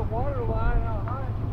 the water line out high.